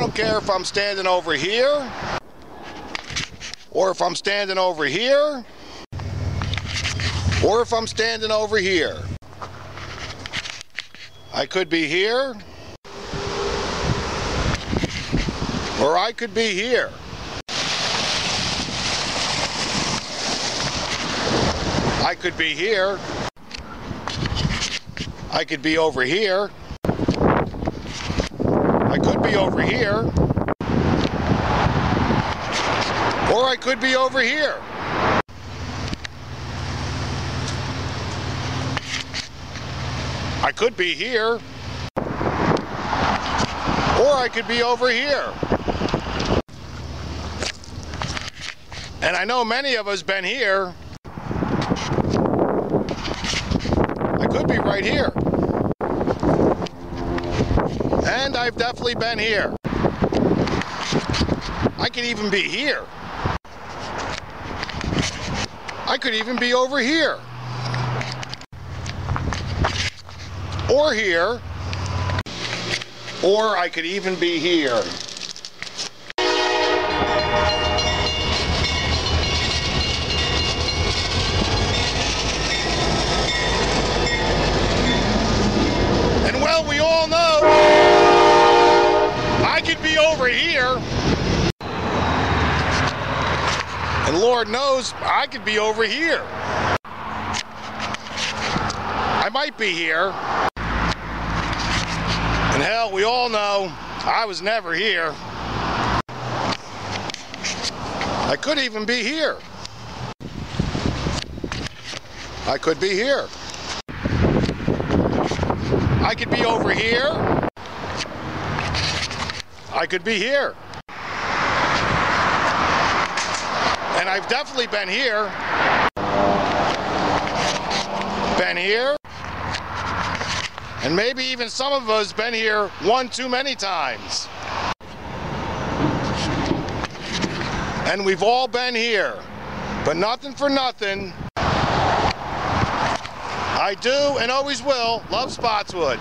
don't care if I'm standing over here or if I'm standing over here or if I'm standing over here. I could be here or I could be here. I could be here. I could be over here. Be over here. Or I could be over here. I could be here. Or I could be over here. And I know many of us been here. I could be right here. And I've definitely been here. I could even be here. I could even be over here. Or here. Or I could even be here. And well, we all know I could be over here. And Lord knows I could be over here. I might be here. And hell, we all know I was never here. I could even be here. I could be here. I could be over here. I could be here. And I've definitely been here. Been here. And maybe even some of us been here one too many times. And we've all been here. But nothing for nothing. I do and always will love Spotswood.